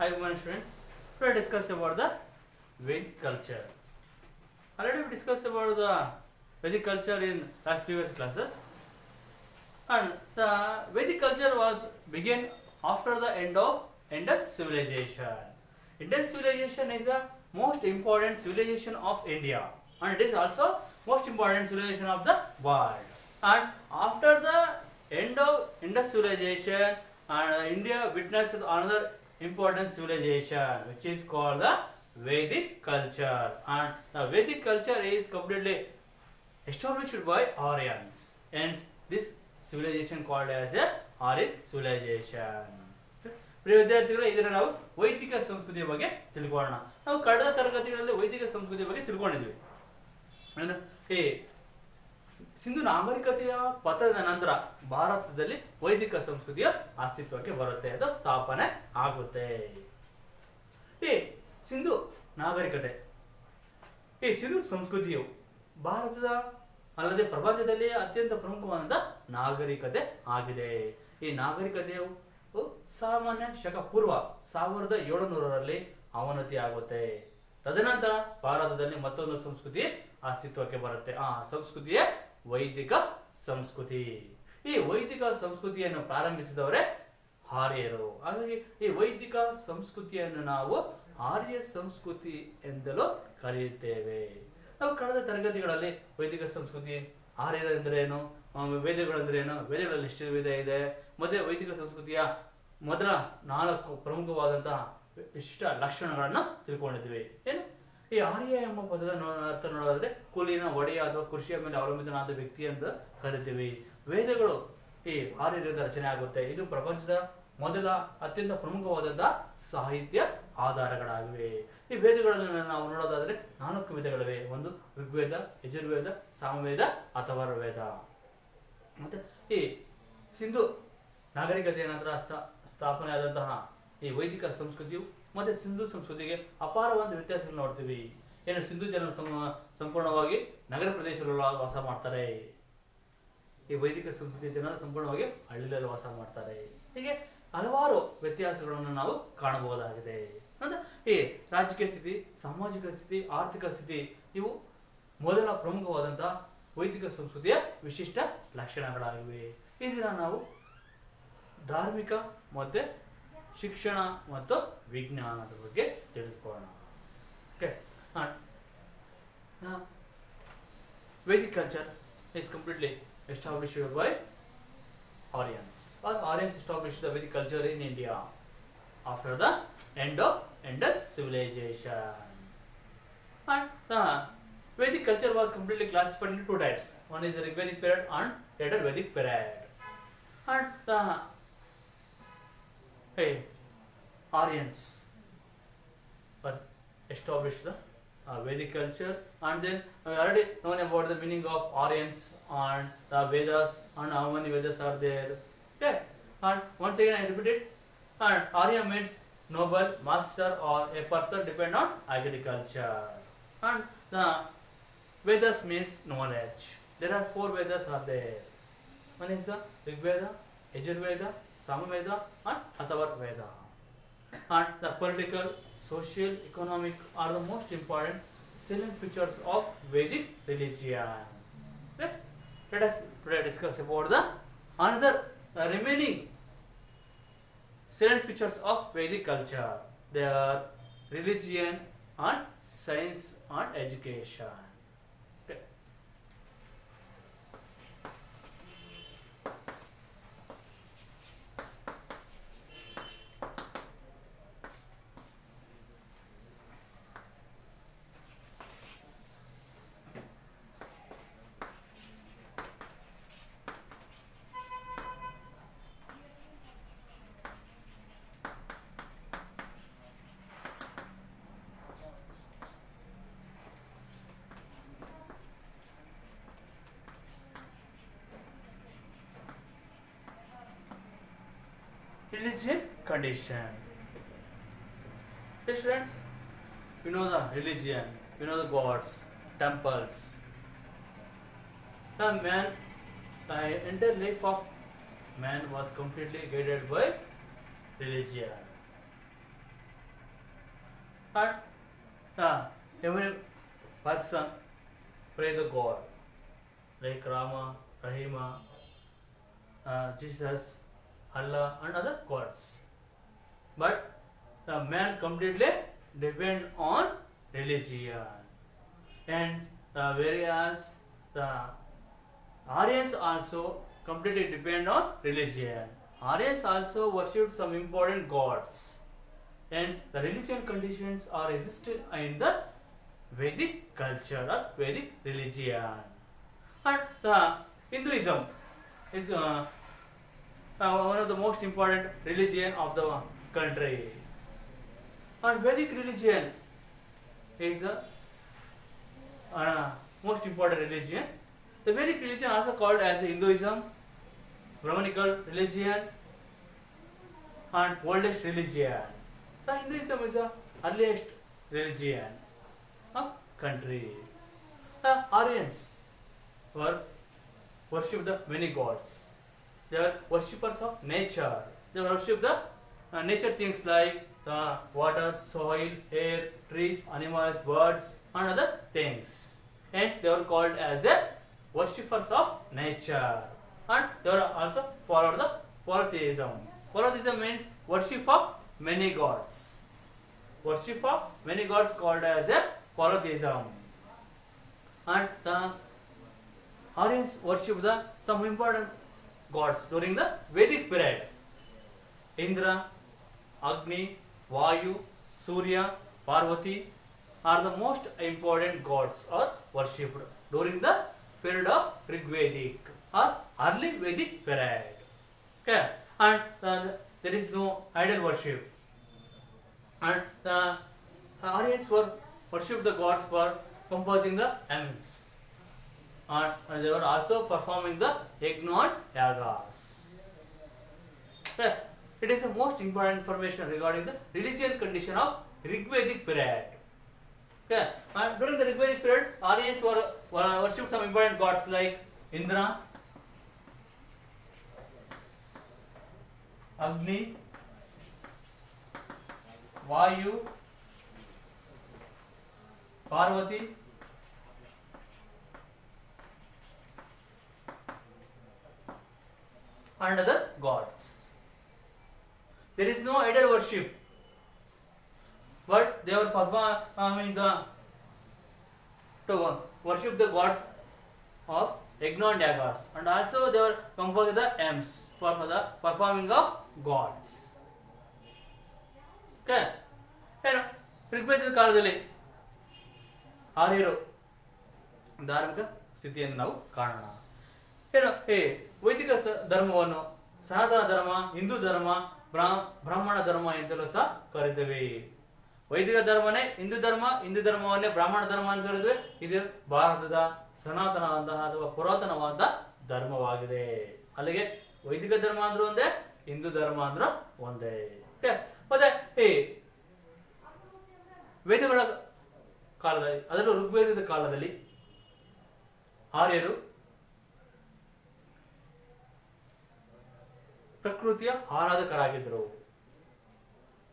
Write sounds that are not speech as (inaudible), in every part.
Hi, morning, students. Today discuss about the Vedic culture. Already we discussed about the Vedic culture in last previous classes, and the Vedic culture was began after the end of Indus civilization. Indus civilization is the most important civilization of India, and it is also most important civilization of the world. And after the end of Indus civilization, and India witnessed another important civilization, which is called the Vedic culture. And the Vedic culture is completely established by Aryans. Hence, this civilization called as a Aryan civilization. ಪ್ರಿಯ ವಿದ್ಯಾರ್ಥಿಗಳು ಇದನ್ನ ನಾವು ವೈದಿಕ ಸಂಸ್ಕೃತಿಯ ಬಗ್ಗೆ ತಿಳ್ಕೊಳ್ಳೋಣ ನಾವು ಕಳೆದ ತರಗತಿಗಳಲ್ಲಿ ವೈದಿಕ ಸಂಸ್ಕೃತಿಯ ಬಗ್ಗೆ ತಿಳ್ಕೊಂಡಿದ್ವಿ? ಈ ಸಿಂಧು ನಾಗರಿಕತೆಯ ಪತನದ ನಂತರ ಭಾರತದಲ್ಲಿ ವೈದಿಕ ಸಂಸ್ಕೃತಿಯ ಅಸ್ತಿತ್ವಕ್ಕೆ ಬರುತ್ತೆ, ಅದು ಸ್ಥಾಪನೆ ಆಗುತ್ತೆ. ಈ ಸಿಂಧು ನಾಗರಿಕತೆ, ಈ ಸಿಂಧು ಸಂಸ್ಕೃತಿಯು ಭಾರತದ ಅಲ್ಲದೆ ಪ್ರಪಂಚದಲ್ಲಿ ಅತ್ಯಂತ ಪ್ರಮುಖವಾದ ನಾಗರಿಕತೆ ಆಗಿದೆ. ಈ ನಾಗರಿಕತೆಯು ಸಾಮಾನ್ಯ ಶಕ ಪೂರ್ವ ಸಾವಿರದ ಏಳುನೂರರಲ್ಲಿ ಅವನತಿ ಆಗುತ್ತೆ. ತದನಂತರ ಭಾರತದಲ್ಲಿ ಮತ್ತೊಂದು ಸಂಸ್ಕೃತಿ ಅಸ್ತಿತ್ವಕ್ಕೆ ಬರುತ್ತೆ. ಆ ಸಂಸ್ಕೃತಿಯೇ ವೈದಿಕ ಸಂಸ್ಕೃತಿ. ಈ ವೈದಿಕ ಸಂಸ್ಕೃತಿಯನ್ನು ಪ್ರಾರಂಭಿಸಿದವರೇ ಆರ್ಯರು ಹಾಗಾಗಿ ಈ ವೈದಿಕ ಸಂಸ್ಕೃತಿಯನ್ನು ನಾವು ಆರ್ಯ ಸಂಸ್ಕೃತಿ ಎಂದಲೂ ಕರೆಯುತ್ತೇವೆ. ನಾವು ಕಳೆದ ತರಗತಿಗಳಲ್ಲಿ ವೈದಿಕ ಸಂಸ್ಕೃತಿ ಆರ್ಯರು ಎಂದರೇನು ಆ, ವೇದಗಳೆಂದರೇನು ವೇದಗಳಲ್ಲಿ ಎಷ್ಟು ವಿಧ ಇದೆ. ಮತ್ತೆ ವೈದಿಕ ಸಂಸ್ಕೃತಿಯ ಮೊದಲ ನಾಲ್ಕು ಪ್ರಮುಖವಾದಂತಹ ವಿಶಿಷ್ಟ ಲಕ್ಷಣಗಳನ್ನು ತಿಳ್ಕೊಂಡಿದ್ವಿ. ಏನು? ಈ ಆರ್ಯ ಎಂಬ ಪದದ ಅರ್ಥ ನೋಡೋದಾದ್ರೆ ಕುಲಿನ ಒಡೆಯ ಅಥವಾ ಕೃಷಿಯ ಮೇಲೆ ಅವಲಂಬಿತನಾದ ವ್ಯಕ್ತಿ ಅಂತ ಕರಿತೀವಿ. ವೇದಗಳು ಈ ಆರ್ಯರಿಂದ ರಚನೆ ಆಗುತ್ತೆ. ಇದು ಪ್ರಪಂಚದ ಮೊದಲ ಅತ್ಯಂತ ಪ್ರಮುಖವಾದಂತಹ ಸಾಹಿತ್ಯ ಆಧಾರಗಳಾಗಿವೆ. ಈ ವೇದಗಳನ್ನು ನಾವು ನೋಡೋದಾದ್ರೆ ನಾಲ್ಕು ವೇದಗಳಿವೆ. ಒಂದು ಋಗ್ವೇದ, ಯಜುರ್ವೇದ, ಸಾಮವೇದ ಅಥವಾ ವೇದ ಮತ್ತೆ ಈ ಸಿಂಧು ನಾಗರಿಕತೆಯ ನಂತರ ಸ್ಥಾಪನೆ ಆದಂತಹ ಈ ವೈದಿಕ ಸಂಸ್ಕೃತಿಯು ಮತ್ತೆ ಸಿಂಧು ಸಂಸ್ಕೃತಿಗೆ ಅಪಾರವಾದ ವ್ಯತ್ಯಾಸಗಳು ನೋಡ್ತೀವಿ. ಏನು ಸಿಂಧು ಜನರು ಸಂಪೂರ್ಣವಾಗಿ ನಗರ ಪ್ರದೇಶಗಳಲ್ಲಿ ವಾಸ ಮಾಡ್ತಾರೆ. ಈ ವೈದಿಕ ಸಂಸ್ಕೃತಿಯ ಜನರು ಸಂಪೂರ್ಣವಾಗಿ ಹಳ್ಳಿಯಲ್ಲಿ ವಾಸ ಮಾಡ್ತಾರೆ. ಹೀಗೆ ಹಲವಾರು ವ್ಯತ್ಯಾಸಗಳನ್ನು ನಾವು ಕಾಣಬಹುದಾಗಿದೆ. ಅಂದ್ರೆ ಈ ರಾಜಕೀಯ ಸ್ಥಿತಿ, ಸಾಮಾಜಿಕ ಸ್ಥಿತಿ, ಆರ್ಥಿಕ ಸ್ಥಿತಿ ಇವು ಮೊದಲ ಪ್ರಮುಖವಾದಂತಹ ವೈದಿಕ ಸಂಸ್ಕೃತಿಯ ವಿಶಿಷ್ಟ ಲಕ್ಷಣಗಳಾಗಿವೆ. ಇದನ್ನ ನಾವು ಧಾರ್ಮಿಕ ಮತ್ತೆ ಶಿಕ್ಷಣ ಮತ್ತು ವಿಜ್ಞಾನದ ಬಗ್ಗೆ ತಿಳಿದುಕೊಳ್ಳೋಣ. Okay Vedic culture is completely establish by Aryans Aryans establish the culture in India after the end of Indus civilization Vedic culture was completely classified in two types one is Vedic period and ಎರಡರ್ Vedic period and hey, Aryans were established the uh, Vedic culture and then we already known about the meaning of Aryans and the Vedas and how many Vedas are there. Okay. And once again I repeat it. And Arya means noble, master or a person depend on agriculture. And the Vedas means knowledge. There are four Vedas are there. One is the Rig Veda, Yajurveda, Samaveda and Athavar and the political, social, economic are the most important salient features of Vedic religion. Okay? Let us today discuss about the another uh, remaining salient features of Vedic culture. They are religion and science and education. Religion condition. Students, we know the religion, we know the gods, temples. The man, the entire life of man was completely guided by religion. and uh, every person pray the God like Rama, Rahima, uh, Jesus, Allah, and other gods. But the man completely depend on religion, and uh, whereas the Aryans also completely depend on religion. Aryans also worship some important gods. Hence, the religion conditions are existing in the Vedic culture or Vedic religion. And the Hinduism is uh, uh, one of the most important religion of the country. And Vedic religion is the uh, most important religion. The Vedic religion also called as Hinduism, Brahmanical religion, and oldest religion. The Hinduism is the earliest religion of country. The Aryans were worship the many gods. They are worshippers of nature. They worship the uh, nature things like the water, soil, air, trees, animals, birds, and other things. Hence, they are called as a worshippers of nature. And they are also follow the polytheism. Polytheism means worship of many gods. Worship of many gods called as a polytheism. And the Aryans worship the some important gods during the Vedic period. Indra, Agni, Vayu, Surya, Parvati are the most important gods or worshipped during the period of Rigvedic or early Vedic period. Okay, and uh, there is no idol worship. And the Aryans were worship the gods for composing the hymns. And, they were also performing the Yagna and Yagas. It is the most important information regarding the religious condition of Rigvedic period. Okay. And uh, during the Rigvedic period, Aryans were, were worshipped some important gods like Indra, Agni, Vayu, Parvati, and other gods. There is no idol worship, but they were performing the to worship the gods of Egnon and Yagas, and also they were composing the hymns for the performing of gods. Okay? ಏನು ಋಗ್ವೇದದ ಕಾಲದಲ್ಲಿ ಆರ್ಯರು ಧಾರ್ಮಿಕ ಸ್ಥಿತಿಯನ್ನು ನಾವು ಕಾಣೋಣ ಏನು ಈ ವೈದಿಕ ಧರ್ಮವನ್ನು ಸನಾತನ ಧರ್ಮ, ಹಿಂದೂ ಧರ್ಮ, ಬ್ರಾ- ಬ್ರಾಹ್ಮಣ ಧರ್ಮ ಎಂತಲೂ ಸಹ ಕರಿತೇವೆ. ವೈದಿಕ ಧರ್ಮನೇ ಹಿಂದೂ ಧರ್ಮ, ಹಿಂದೂ ಧರ್ಮವನ್ನೇ ಬ್ರಾಹ್ಮಣ ಧರ್ಮ ಅಂತ ಕರೆದ್ವಿ ಇದು ಭಾರತದ ಸನಾತನವಾದಂತಹ ಅಥವಾ ಪುರಾತನವಾದ ಧರ್ಮವಾಗಿದೆ. ಅಲ್ಲಿಗೆ ವೈದಿಕ ಧರ್ಮ ಅಂದ್ರೂ ಒಂದೇ, ಹಿಂದೂ ಧರ್ಮ ಅಂದ್ರೂ ಒಂದೇ? ಮತ್ತೆ, ಈ ವೇದಗಳ ಕಾಲದಲ್ಲಿ, ಅದರಲ್ಲೂ ಋಗ್ವೇದದ ಕಾಲದಲ್ಲಿ ಆರ್ಯರು ಪ್ರಕೃತಿಯ ಆರಾಧಕರಾಗಿದ್ದರು.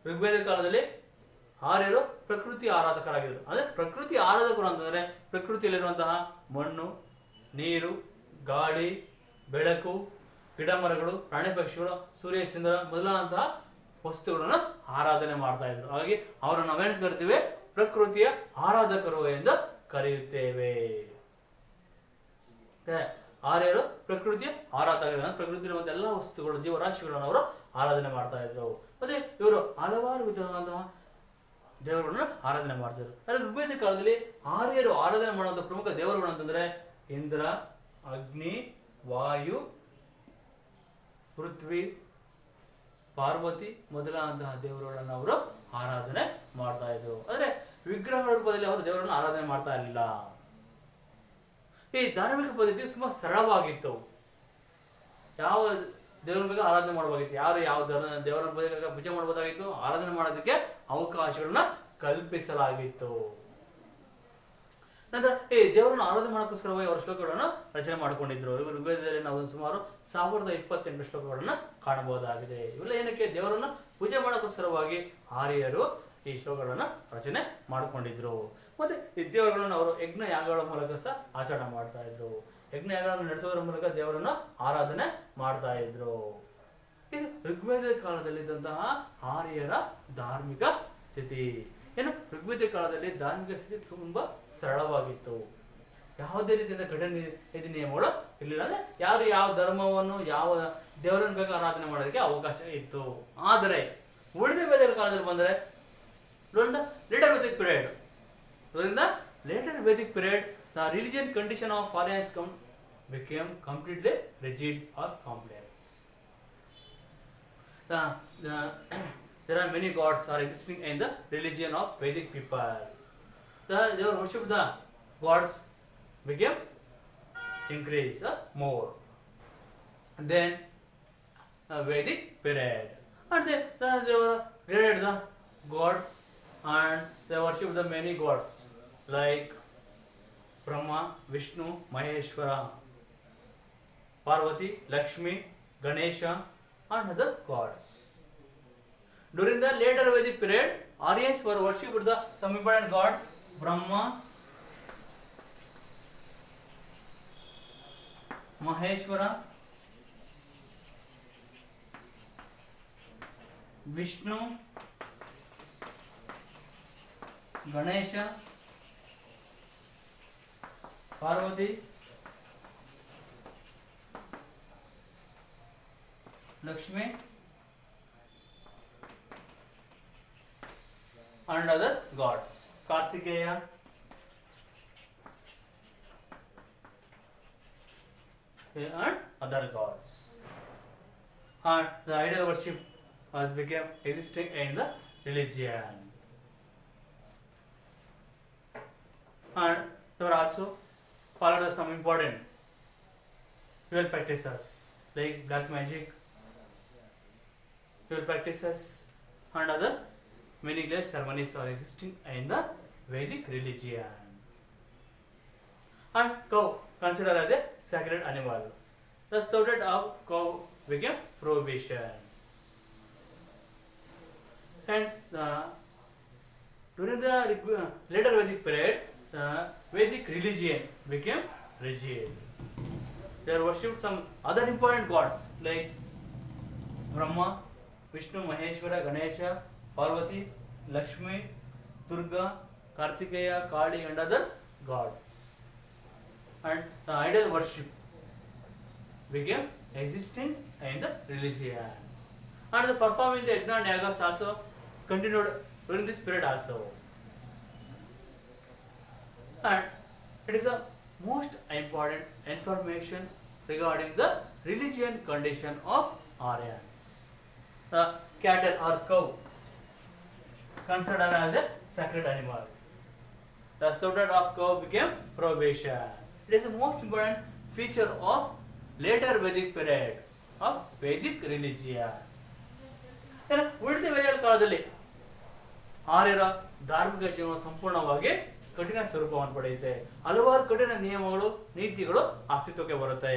ಋಗ್ವೇದ ಕಾಲದಲ್ಲಿ ಆರ್ಯರು ಪ್ರಕೃತಿ ಆರಾಧಕರಾಗಿದ್ದರು. ಅಂದ್ರೆ ಪ್ರಕೃತಿ ಆರಾಧಕರು ಅಂತಂದ್ರೆ ಪ್ರಕೃತಿಯಲ್ಲಿರುವಂತಹ ಮಣ್ಣು, ನೀರು, ಗಾಳಿ, ಬೆಳಕು ಗಿಡ ಮರಗಳು ಪ್ರಾಣಿ ಪಕ್ಷಿಗಳು, ಸೂರ್ಯ, ಚಂದ್ರ ಮೊದಲಾದಂತಹ ವಸ್ತುಗಳನ್ನು ಆರಾಧನೆ ಮಾಡ್ತಾ ಇದ್ರು. ಹಾಗಾಗಿ ಅವರನ್ನು ನಾವೇನು ಕರಿತೀವಿ? ಪ್ರಕೃತಿಯ ಆರಾಧಕರು ಎಂದು ಕರೆಯುತ್ತೇವೆ. ಆರ್ಯರು ಪ್ರಕೃತಿಯ ಆರಾಧನೆಗಳನ್ನು ಪ್ರಕೃತಿ ಎಲ್ಲ ವಸ್ತುಗಳು, ಜೀವರಾಶಿಗಳನ್ನು ಅವರು ಆರಾಧನೆ ಮಾಡ್ತಾ ಇದ್ರು. ಮತ್ತೆ ಇವರು ಹಲವಾರು ವಿಧವಾದ ದೇವರುಗಳನ್ನ ಆರಾಧನೆ ಮಾಡ್ತಿದ್ರು. ಆದರೆ ಋಗ್ವೇದ ಕಾಲದಲ್ಲಿ ಆರ್ಯರು ಆರಾಧನೆ ಮಾಡುವಂತಹ ಪ್ರಮುಖ ದೇವರುಗಳು ಅಂತಂದ್ರೆ ಇಂದ್ರ, ಅಗ್ನಿ, ವಾಯು, ಪೃಥ್ವಿ, ಪಾರ್ವತಿ ಮೊದಲಾದಂತಹ ದೇವರುಗಳನ್ನ ಅವರು ಆರಾಧನೆ ಮಾಡ್ತಾ ಇದ್ರು. ಅಂದ್ರೆ ವಿಗ್ರಹ ರೂಪದಲ್ಲಿ ಅವರು ದೇವರನ್ನು ಆರಾಧನೆ ಮಾಡ್ತಾ ಇರಲಿಲ್ಲ. ಈ ಧಾರ್ಮಿಕ ಪದ್ಧತಿ ತುಂಬಾ ಸರಳವಾಗಿತ್ತು. ಯಾವ ದೇವರ ಬಗ್ಗೆ ಆರಾಧನೆ ಮಾಡಬಹುದಾಗಿತ್ತು ಯಾರು ಯಾವ ದೇವರ ಬಗ್ಗೆ ಪೂಜೆ ಮಾಡಬಹುದಾಗಿತ್ತು ಆರಾಧನೆ ಮಾಡೋದಕ್ಕೆ ಅವಕಾಶಗಳನ್ನ ಕಲ್ಪಿಸಲಾಗಿತ್ತು. ನಂತರ ಈ ದೇವರನ್ನು ಆರಾಧನೆ ಮಾಡೋಕ್ಕೋಸ್ಕರವಾಗಿ ಅವರ ಶ್ಲೋಕಗಳನ್ನು ರಚನೆ ಮಾಡಿಕೊಂಡಿದ್ರು. ಇವರು ಋಗ್ವೇದದಲ್ಲಿ ನಾವು ಸುಮಾರು ಸಾವಿರದ ಇಪ್ಪತ್ತೆಂಟು ಶ್ಲೋಕಗಳನ್ನ ಕಾಣಬಹುದಾಗಿದೆ. ಇವೆಲ್ಲ ಏನಕ್ಕೆ? ದೇವರನ್ನು ಪೂಜೆ ಮಾಡೋಕ್ಕೋಸ್ಕರವಾಗಿ ಆರ್ಯರು ಈ ಶ್ಲೋಕಗಳನ್ನ ರಚನೆ ಮಾಡಿಕೊಂಡಿದ್ರು. ಮತ್ತೆ ದೇವರುಗಳನ್ನು ಅವರು ಯಜ್ಞ ಯಾಗಗಳ ಮೂಲಕ ಸಹ ಆಚರಣೆ ಮಾಡ್ತಾ ಇದ್ರು. ಯಜ್ಞ ಯಾಗಗಳನ್ನು ನಡೆಸೋದ್ರ ಮೂಲಕ ದೇವರನ್ನ ಆರಾಧನೆ ಮಾಡ್ತಾ ಇದ್ರು. ಇದು ಋಗ್ವೇದ ಕಾಲದಲ್ಲಿದ್ದಂತಹ ಆರ್ಯರ ಧಾರ್ಮಿಕ ಸ್ಥಿತಿ. ಏನು ಋಗ್ವೇದ ಕಾಲದಲ್ಲಿ ಧಾರ್ಮಿಕ ಸ್ಥಿತಿ ತುಂಬಾ ಸರಳವಾಗಿತ್ತು. ಯಾವುದೇ ರೀತಿಯಾದ ನೀತಿ ನಿಯಮಗಳು ಇರಲಿಲ್ಲ ಅಂದ್ರೆ ಯಾರು ಯಾವ ಧರ್ಮವನ್ನು, ಯಾವ ದೇವರನ್ನು ಬೇಕು ಆರಾಧನೆ ಮಾಡೋದಕ್ಕೆ ಅವಕಾಶ ಇತ್ತು. ಆದರೆ ಉಳಿದ ವೇದಗಳ ಕಾಲದಲ್ಲಿ ಬಂದರೆ later Vedic period. So in the later Vedic period, the religion condition of foreigners come, became completely rigid or complex. The, the (clears throat) there are many gods are existing in the religion of Vedic people. The, their worship the gods became increase uh, more. Then uh, Vedic period, and they, the, they were the gods and they worship the many gods like Brahma, Vishnu, Maheshwara, Parvati, Lakshmi, Ganesha, and other gods. During the later Vedic period, Aryans were worshipped the some important gods Brahma, Maheshwara, Vishnu, Ganesha, Parvati, Lakshmi and other gods. Kartikeya, and other gods. And the idol worship has become existing in the religion. And there were also followed some important evil practices like black magic, evil practices, and other meaningless ceremonies are existing in the Vedic religion. And cow considered as a sacred animal. The slaughter of cow became prohibition. Hence, the during the Rig- later Vedic period, the Vedic religion became rigid. They worshipped some other important gods like Brahma, Vishnu, Maheshwara, Ganesha, Parvati, Lakshmi, Durga, Kartikeya, Kali, and other gods. And the idol worship became existing in the religion. And the performing the yajna and yagas also continued during this period also. And it is the most important information regarding the religion condition of Aryans. The cattle or cow considered as a sacred animal. The slaughter of cow became probation. It is the most important feature of later Vedic period of Vedic religion. ಉಳಿದ ವೇದಗಳ ಕಾಲದಲ್ಲಿ ಆರ್ಯರ ಧಾರ್ಮಿಕ ಜೀವನ ಸಂಪೂರ್ಣವಾಗಿ ಕಠಿಣ ಸ್ವರೂಪವನ್ನು ಪಡೆಯುತ್ತೆ. ಹಲವಾರು ಕಠಿಣ ನಿಯಮಗಳು, ನೀತಿಗಳು ಅಸ್ತಿತ್ವಕ್ಕೆ ಬರುತ್ತೆ.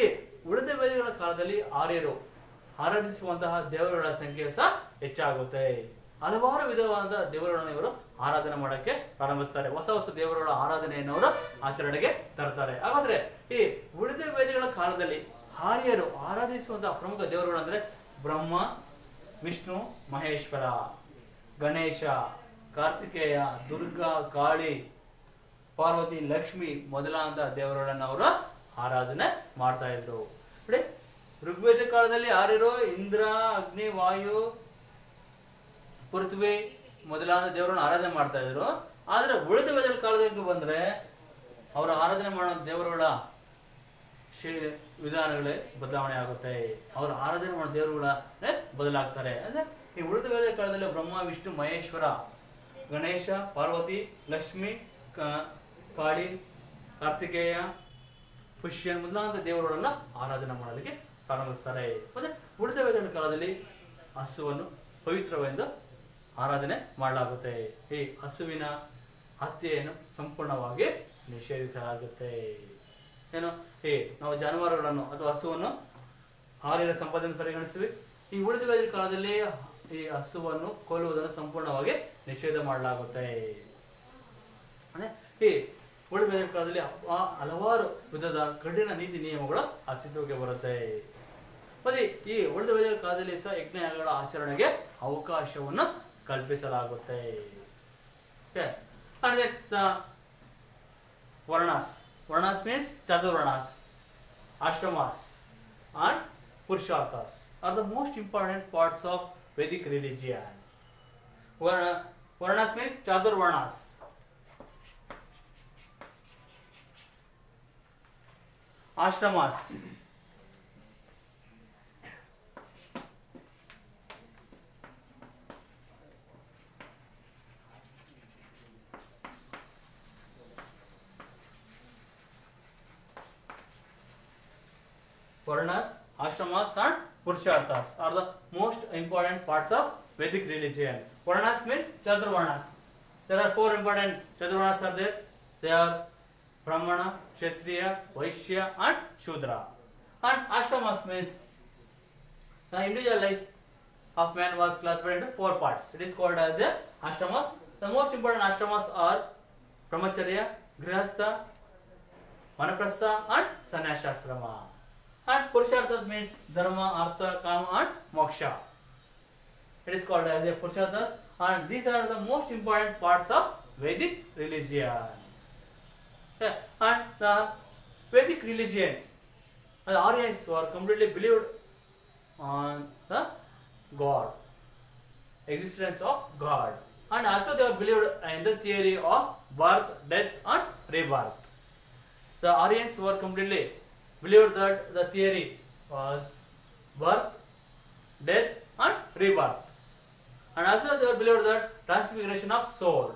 ಈ ಉಳಿದ ವೇದಗಳ ಕಾಲದಲ್ಲಿ ಆರ್ಯರು ಆರಾಧಿಸುವಂತಹ ದೇವರುಗಳ ಸಂಖ್ಯೆ ಸಹ ಹೆಚ್ಚಾಗುತ್ತೆ. ಹಲವಾರು ವಿಧವಾದ ದೇವರುಗಳನ್ನು ಇವರು ಆರಾಧನೆ ಮಾಡಕ್ಕೆ ಪ್ರಾರಂಭಿಸ್ತಾರೆ. ಹೊಸ ಹೊಸ ದೇವರುಗಳ ಆರಾಧನೆಯನ್ನು ಅವರು ಆಚರಣೆಗೆ ತರ್ತಾರೆ ಹಾಗಾದ್ರೆ ಈ ಉಳಿದ ವೇದಗಳ ಕಾಲದಲ್ಲಿ ಆರ್ಯರು ಆರಾಧಿಸುವಂತಹ ಪ್ರಮುಖ ದೇವರುಗಳಂದ್ರೆ ಬ್ರಹ್ಮ, ವಿಷ್ಣು, ಮಹೇಶ್ವರ, ಗಣೇಶ ಕಾರ್ತಿಕೇಯ, ದುರ್ಗಾ, ಕಾಳಿ, ಪಾರ್ವತಿ, ಲಕ್ಷ್ಮಿ ಮೊದಲಾದ ದೇವರುಗಳನ್ನು ಅವರು ಆರಾಧನೆ ಮಾಡ್ತಾ ಇದ್ರು. ನೋಡಿ, ಋಗ್ವೇದ ಕಾಲದಲ್ಲಿ ಯಾರಿರೋ ಇಂದ್ರ, ಅಗ್ನಿ, ವಾಯು, ಪೃಥ್ವಿ ಮೊದಲಾದ ದೇವರನ್ನ ಆರಾಧನೆ ಮಾಡ್ತಾ ಇದ್ರು. ಆದ್ರೆ ಉಳಿದ ವೇದದ ಕಾಲದಲ್ಲಿ ಬಂದ್ರೆ ಅವರ ಆರಾಧನೆ ಮಾಡೋ ದೇವರುಗಳ ಶ್ರೀ ವಿಧಾನಗಳೇ ಬದಲಾವಣೆ ಆಗುತ್ತೆ. ಅವರ ಆರಾಧನೆ ಮಾಡೋ ದೇವರುಗಳ ಬದಲಾಗ್ತಾರೆ. ಅಂದ್ರೆ ಈ ಉಳಿದ ವೇದ ಕಾಲದಲ್ಲಿ ಬ್ರಹ್ಮ, ವಿಷ್ಣು, ಮಹೇಶ್ವರ ಗಣೇಶ, ಪಾರ್ವತಿ, ಲಕ್ಷ್ಮಿ ಕಾಳಿ, ಕಾರ್ತಿಕೇಯ, ಪುಷ್ಯ ಮೊದಲಾದ ದೇವರುಗಳನ್ನ ಆರಾಧನೆ ಮಾಡೋದಕ್ಕೆ ಪ್ರಾರಂಭಿಸ್ತಾರೆ ಮತ್ತೆ ಉಳಿದ ವೇದಗಳ ಕಾಲದಲ್ಲಿ ಹಸುವನ್ನು ಪವಿತ್ರವೆಂದು ಆರಾಧನೆ ಮಾಡಲಾಗುತ್ತೆ. ಈ ಹಸುವಿನ ಹತ್ಯೆಯನ್ನು ಸಂಪೂರ್ಣವಾಗಿ ನಿಷೇಧಿಸಲಾಗುತ್ತೆ. ಏನು? ಈ ನಾವು ಜಾನುವಾರುಗಳನ್ನು ಅಥವಾ ಹಸುವನ್ನು ಹಾಲಿನ ಸಂಪಾದನೆ ಪರಿಗಣಿಸಿವಿ. ಈ ಉಳಿದ ಕಾಲದಲ್ಲಿ ಈ ಹಸುವನ್ನು ಕೊಲ್ಲುವುದನ್ನು ಸಂಪೂರ್ಣವಾಗಿ ನಿಷೇಧ ಮಾಡಲಾಗುತ್ತೆ. ಅಂದ್ರೆ ಈ ಉಳಿದ ಕಾಲದಲ್ಲಿ ಹಲವಾರು ವಿಧದ ಕಠಿಣ ನೀತಿ ನಿಯಮಗಳು ಅಸ್ತಿತ್ವಕ್ಕೆ ಬರುತ್ತೆ. ಮತ್ತೆ ಈ ಉಳಿದ ವೇದ ಕಾಲದಲ್ಲಿ ಸಹ ಯಜ್ಞಗಳ ಆಚರಣೆಗೆ ಅವಕಾಶವನ್ನು ಕಲ್ಪಿಸಲಾಗುತ್ತೆ. Varnas. Varnas means ಚತುರ್ವರ್ಣಾಸ್ ashramas and ಪುರುಷಾರ್ಥಾಸ್. Are the most important parts the Vedic religion है वर्णास में चादुर्वर्णास आश्रमास. वर्णस ashramas and purusharthas are the most important parts of Vedic religion. Varnas means Chaturvarnas. There are four important Chaturvarnas are there. They are Brahmana, Kshatriya, Vaishya, and Shudra. And ashramas means the individual life of man was classified into four parts. It is called as a ashramas. The most important ashramas are Brahmacharya, Grihastha, Vanaprastha and Sannyasasrama. And Purusharthas means Dharma, Artha, Kama and Moksha. It is called as a Purusharthas and these are the most important parts of Vedic religion. And the Vedic religion, the Aryans were completely believed on the God, existence of God. And also they were believed in the theory of birth, death and rebirth. The Aryans were completely believed that the theory was birth, death, and rebirth. And also they believed that transfiguration of soul.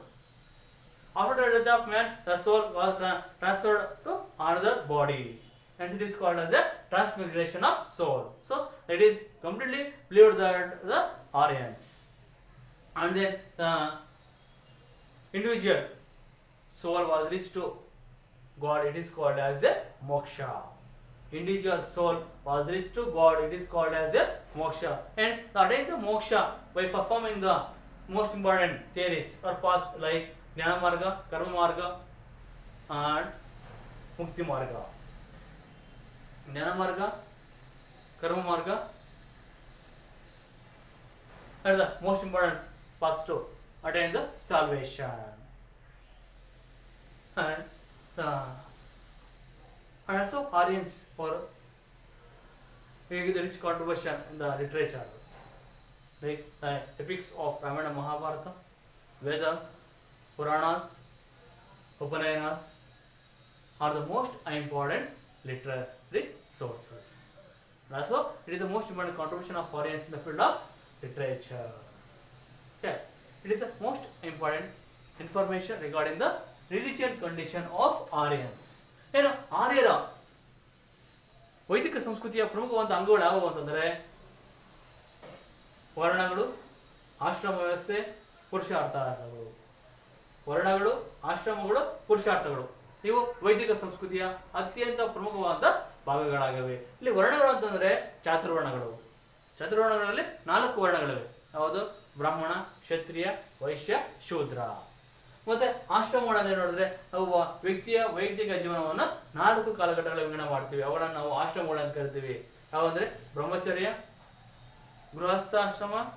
After the death of man, the soul was transferred to another body. Hence it is called as a transmigration of soul. So it is completely believed that the Aryans. And then the individual soul was reached to God, it is called as a moksha. Individual soul was reached to God, it is called as a moksha. Hence, to attain the moksha by performing the most important theories or paths like Jnana Marga, Karma Marga, and Mukti Marga. Jnana Marga, Karma Marga are the most important paths to attain the salvation. And the and also Aryans for making the rich contribution in the literature, like the epics of Ramayana Mahabharata, Vedas, Puranas, Upanayanas are the most important literary sources. And also, it is the most important contribution of Aryans in the field of literature. Okay. It is the most important information regarding the religion condition of Aryans. ಏನು ಆರ್ಯರ. ವೈದಿಕ ಸಂಸ್ಕೃತಿಯ ಪ್ರಮುಖವಾದ ಅಂಗಗಳು ಯಾವುವು ಅಂತಂದರೆ, ವರ್ಣಗಳು, ಆಶ್ರಮ ವ್ಯವಸ್ಥೆ, ಪುರುಷಾರ್ಥಗಳು. ವರ್ಣಗಳು, ಆಶ್ರಮಗಳು, ಪುರುಷಾರ್ಥಗಳು. ಇವು ವೈದಿಕ ಸಂಸ್ಕೃತಿಯ ಅತ್ಯಂತ ಪ್ರಮುಖವಾದ ಭಾಗಗಳಾಗಿವೆ. ಇಲ್ಲಿ ವರ್ಣಗಳು ಅಂತಂದ್ರೆ ಚಾತುರ್ವರ್ಣಗಳು. ಚಾತುರ್ವರ್ಣಗಳಲ್ಲಿ ನಾಲ್ಕು ವರ್ಣಗಳಿವೆ. ಯಾವುದು? ಬ್ರಾಹ್ಮಣ, ಕ್ಷತ್ರಿಯ, ವೈಶ್ಯ, ಶೂದ್ರ. ಮತ್ತೆ ಆಶ್ರಮಗಳಲ್ಲಿ ನೋಡಿದ್ರೆ ಅವು ವ್ಯಕ್ತಿಯ ವೈಯಕ್ತಿಕ ಜೀವನವನ್ನು ನಾಲ್ಕು ಕಾಲಘಟ್ಟಗಳ ವಿಂಗಡ ಮಾಡ್ತೀವಿ. ಅವುಗಳನ್ನು ನಾವು ಅಂತ ಕರಿತೀವಿ. ಯಾವಂದ್ರೆ ಬ್ರಹ್ಮಚರ್ಯ, ಗೃಹಸ್ಥಾಶ್ರಮ,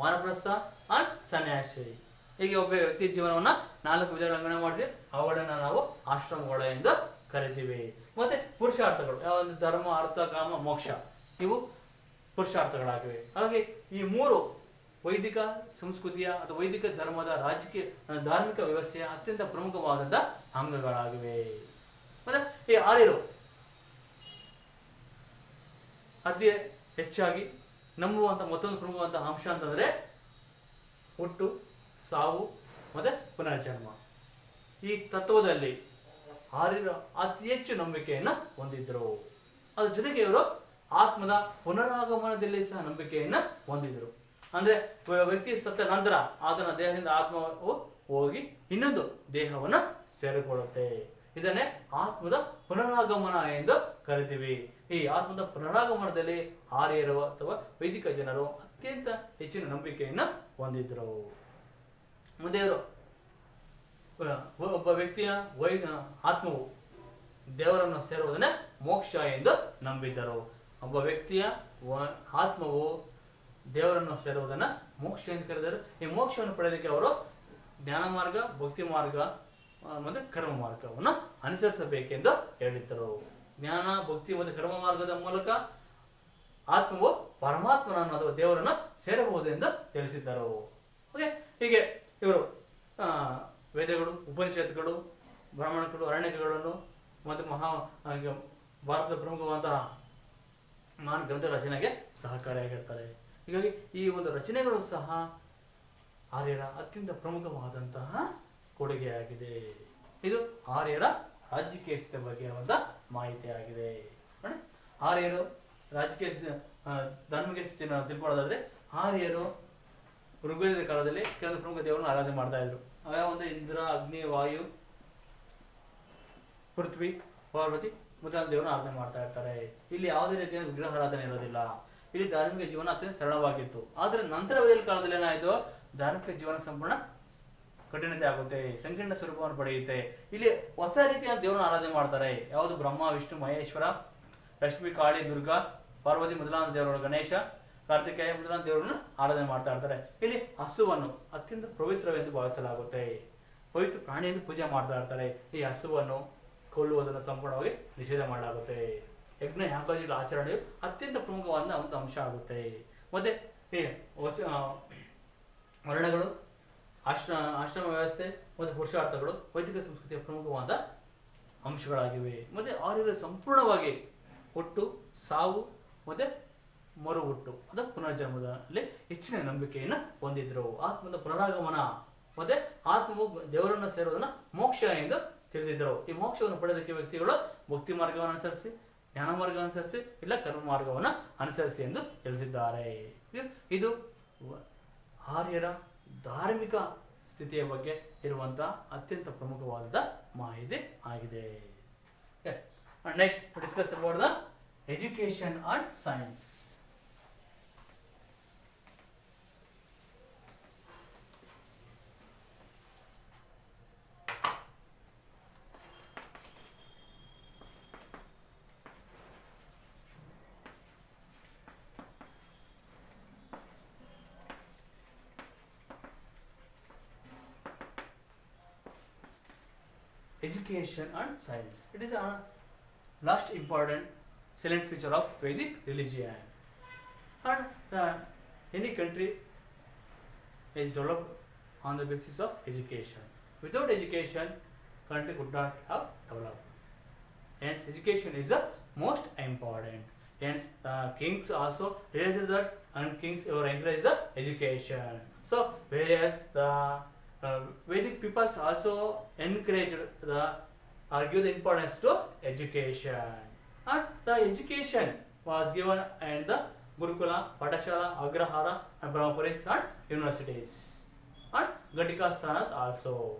ವಾನಪ್ರಸ್ಥ ಅಂಡ್ ಸನ್ಯಾಸಿ. ಹೀಗೆ ಒಬ್ಬ ವ್ಯಕ್ತಿ ಜೀವನವನ್ನ ನಾಲ್ಕು ವಿಧಗಳ ವಿಂಗಡಣೆ ಮಾಡ್ತೀವಿ. ಅವಳನ್ನು ನಾವು ಆಶ್ರಮಗಳು ಎಂದು ಕರಿತೀವಿ. ಮತ್ತೆ ಪುರುಷಾರ್ಥಗಳು. ಯಾವಂದ್ರೆ ಧರ್ಮ, ಅರ್ಥ, ಕಾಮ, ಮೋಕ್ಷ. ಇವು ಪುರುಷಾರ್ಥಗಳಾಗಿವೆ. ಹಾಗಾಗಿ ಈ ಮೂರು ವೈದಿಕ ಸಂಸ್ಕೃತಿಯ ಅಥವಾ ವೈದಿಕ ಧರ್ಮದ ರಾಜಕೀಯ ಧಾರ್ಮಿಕ ವ್ಯವಸ್ಥೆಯ ಅತ್ಯಂತ ಪ್ರಮುಖವಾದಂಥ ಅಂಗಗಳಾಗಿವೆ. ಮತ್ತೆ ಈ ಆರ್ಯರು ಅತಿ ಹೆಚ್ಚಾಗಿ ನಂಬುವಂತ ಮತ್ತೊಂದು ಪ್ರಮುಖವಾದ ಅಂಶ ಅಂತಂದ್ರೆ ಹುಟ್ಟು, ಸಾವು ಮತ್ತೆ ಪುನರ್ಜನ್ಮ. ಈ ತತ್ವದಲ್ಲಿ ಆರ್ಯರು ಅತಿ ಹೆಚ್ಚು ನಂಬಿಕೆಯನ್ನ ಹೊಂದಿದ್ರು. ಅದ್ರ ಜೊತೆಗೆ ಇವರು ಆತ್ಮದ ಪುನರಾಗಮನದಲ್ಲಿ ಸಹ ನಂಬಿಕೆಯನ್ನ ಹೊಂದಿದ್ರು. ಅಂದ್ರೆ ವ್ಯಕ್ತಿ ಸತ್ತ ನಂತರ ಆತನ ದೇಹದಿಂದ ಆತ್ಮವು ಹೋಗಿ ಇನ್ನೊಂದು ದೇಹವನ್ನ ಸೇರಿಕೊಳ್ಳುತ್ತೆ. ಇದನ್ನೇ ಆತ್ಮದ ಪುನರಾಗಮನ ಎಂದು ಕರಿತೀವಿ. ಈ ಆತ್ಮದ ಪುನರಾಗಮನದಲ್ಲಿ ಆರ್ಯರು ಅಥವಾ ವೈದಿಕ ಜನರು ಅತ್ಯಂತ ಹೆಚ್ಚಿನ ನಂಬಿಕೆಯನ್ನು ಹೊಂದಿದ್ರು. ಮುಂದೆ ಒಬ್ಬ ವ್ಯಕ್ತಿಯ ವೈ ಆತ್ಮವು ದೇವರನ್ನು ಸೇರುವುದನ್ನ ಮೋಕ್ಷ ಎಂದು ನಂಬಿದ್ದರು. ಒಬ್ಬ ವ್ಯಕ್ತಿಯ ಆತ್ಮವು ದೇವರನ್ನು ಸೇರುವುದನ್ನ ಮೋಕ್ಷ ಎಂದು ಕರೆದರು ಈ ಮೋಕ್ಷವನ್ನು ಪಡೆಯಲಿಕ್ಕೆ ಅವರು ಜ್ಞಾನ ಮಾರ್ಗ, ಭಕ್ತಿ ಮಾರ್ಗ ಮತ್ತು ಕರ್ಮ ಮಾರ್ಗವನ್ನು ಅನುಸರಿಸಬೇಕೆಂದು ಹೇಳಿದ್ದರು. ಜ್ಞಾನ, ಭಕ್ತಿ ಮತ್ತು ಕರ್ಮ ಮಾರ್ಗದ ಮೂಲಕ ಆತ್ಮವು ಪರಮಾತ್ಮನನ್ನು ಅಥವಾ ದೇವರನ್ನು ಸೇರಬಹುದು ಎಂದು ತಿಳಿಸಿದ್ದರು. ಓಕೆ, ಹೀಗೆ ಇವರು ವೇದಗಳು, ಉಪನಿಷತ್ತುಗಳು, ಬ್ರಾಹ್ಮಣಗಳು, ಅರಣ್ಯಗಳನ್ನು ಮತ್ತು ಮಹಾ ಭಾರತದ ಪ್ರಮುಖವಾದ ಮಹಾನ್ ಗ್ರಂಥ ರಚನೆಗೆ ಸಹಕಾರಿಯಾಗಿರ್ತಾರೆ. ಹೀಗಾಗಿ ಈ ಒಂದು ರಚನೆಗಳು ಸಹ ಆರ್ಯರ ಅತ್ಯಂತ ಪ್ರಮುಖವಾದಂತಹ ಕೊಡುಗೆಯಾಗಿದೆ ಇದು ಆರ್ಯರ ರಾಜಕೀಯ ಸ್ಥಿತಿಯ ಬಗ್ಗೆ ಒಂದು ಮಾಹಿತಿ ಆಗಿದೆ. ಆರ್ಯರು ರಾಜಕೀಯ ಧಾರ್ಮಿಕ ಸ್ಥಿತಿಯನ್ನು ತಿಳ್ಕೊಳ್ಳೋದಾದ್ರೆ ಆರ್ಯರು ಋಗ್ವೇದ ಕಾಲದಲ್ಲಿ ಕೆಲವು ಪ್ರಮುಖ ದೇವರನ್ನು ಆರಾಧನೆ ಮಾಡ್ತಾ ಇದ್ರು. ಒಂದು ಇಂದ್ರ, ಅಗ್ನಿ, ವಾಯು, ಪೃಥ್ವಿ, ಪಾರ್ವತಿ ಮೊದಲಾದ ದೇವರನ್ನು ಆರಾಧನೆ ಮಾಡ್ತಾ ಇರ್ತಾರೆ. ಇಲ್ಲಿ ಯಾವುದೇ ರೀತಿಯ ವಿಗ್ರಹ ಆರಾಧನೆ ಇರೋದಿಲ್ಲ. ಇಲ್ಲಿ ಧಾರ್ಮಿಕ ಜೀವನ ಅತ್ಯಂತ ಸರಳವಾಗಿತ್ತು. ಆದರೆ ನಂತರ ಬದಲ ಕಾಲದಲ್ಲಿ ಏನಾಯಿತು? ಧಾರ್ಮಿಕ ಜೀವನ ಸಂಪೂರ್ಣ ಕಠಿಣತೆ ಆಗುತ್ತೆ, ಸಂಕೀರ್ಣ ಸ್ವರೂಪವನ್ನು ಪಡೆಯುತ್ತೆ. ಇಲ್ಲಿ ಹೊಸ ರೀತಿಯ ದೇವರನ್ನು ಆರಾಧನೆ ಮಾಡ್ತಾರೆ. ಯಾವುದು ಬ್ರಹ್ಮ, ವಿಷ್ಣು, ಮಹೇಶ್ವರ, ಲಕ್ಷ್ಮಿ, ಕಾಳಿ, ದುರ್ಗಾ, ಪಾರ್ವತಿ ಮೊದಲಾದ ದೇವರುಗಳು, ಗಣೇಶ, ಕಾರ್ತಿಕೇಯ ಮೊದಲಾದ ದೇವರನ್ನು ಆರಾಧನೆ ಮಾಡ್ತಾ ಇರ್ತಾರೆ. ಇಲ್ಲಿ ಹಸುವನ್ನು ಅತ್ಯಂತ ಪವಿತ್ರವೆಂದು ಭಾವಿಸಲಾಗುತ್ತೆ. ಪವಿತ್ರ ಪ್ರಾಣಿಯನ್ನು ಪೂಜೆ ಮಾಡ್ತಾ ಇರ್ತಾರೆ. ಈ ಹಸುವನ್ನು ಕೊಲ್ಲುವುದನ್ನು ಸಂಪೂರ್ಣವಾಗಿ ನಿಷೇಧ ಮಾಡಲಾಗುತ್ತೆ. ಯಜ್ಞ ಯಾಗಾದಿಗಳ ಆಚರಣೆಯು ಅತ್ಯಂತ ಪ್ರಮುಖವಾದ ಒಂದು ಅಂಶ ಆಗುತ್ತೆ. ಮತ್ತೆ ವಚ ವರ್ಣಗಳು, ಆಶ್ರ, ಆಶ್ರಮ ವ್ಯವಸ್ಥೆ, ಮತ್ತು ಪುರುಷಾರ್ಥಗಳು, ವೈದಿಕ ಸಂಸ್ಕೃತಿಯ ಪ್ರಮುಖವಾದ ಅಂಶಗಳಾಗಿವೆ. ಮತ್ತೆ ಆರ್ಯರು ಸಂಪೂರ್ಣವಾಗಿ ಹುಟ್ಟು, ಸಾವು, ಮತ್ತೆ ಮರು ಹುಟ್ಟು ಅದ ಪುನರ್ಜನ್ಮದಲ್ಲಿ ಹೆಚ್ಚಿನ ನಂಬಿಕೆಯನ್ನು ಹೊಂದಿದ್ರು. ಆತ್ಮದ ಪುನರಾಗಮನ, ಮತ್ತೆ ಆತ್ಮವು ದೇವರನ್ನು ಸೇರುವುದನ್ನ ಮೋಕ್ಷ ಎಂದು ತಿಳಿದಿದ್ದರು ಈ ಮೋಕ್ಷವನ್ನು ಪಡೆದಕ್ಕೆ ವ್ಯಕ್ತಿಗಳು ಭಕ್ತಿ ಮಾರ್ಗವನ್ನು ಅನುಸರಿಸಿ ಜ್ಞಾನ ಮಾರ್ಗ ಅನುಸರಿಸಿ ಇಲ್ಲ ಕರ್ಮ ಮಾರ್ಗವನ್ನು ಅನುಸರಿಸಿ ಎಂದು ತಿಳಿಸಿದ್ದಾರೆ. ಇದು- ಆರ್ಯರ ಧಾರ್ಮಿಕ ಸ್ಥಿತಿಯ ಬಗ್ಗೆ ಇರುವಂತಹ ಅತ್ಯಂತ ಪ್ರಮುಖವಾದ ಮಾಹಿತಿ ಆಗಿದೆ. Next discuss about education and science education and science. It is a last important salient feature of Vedic religion. And the, any country is developed on the basis of education. Without education, country could not have developed. Hence, education is the most important. Hence, the kings also realized that and kings were encouraged the education. So, whereas the uh, Vedic peoples also encouraged the or give the importance to education. And the education was given in the Gurukula, Patashala, Agrahara, and Brahmapuris and universities. And Gatika Sanas also.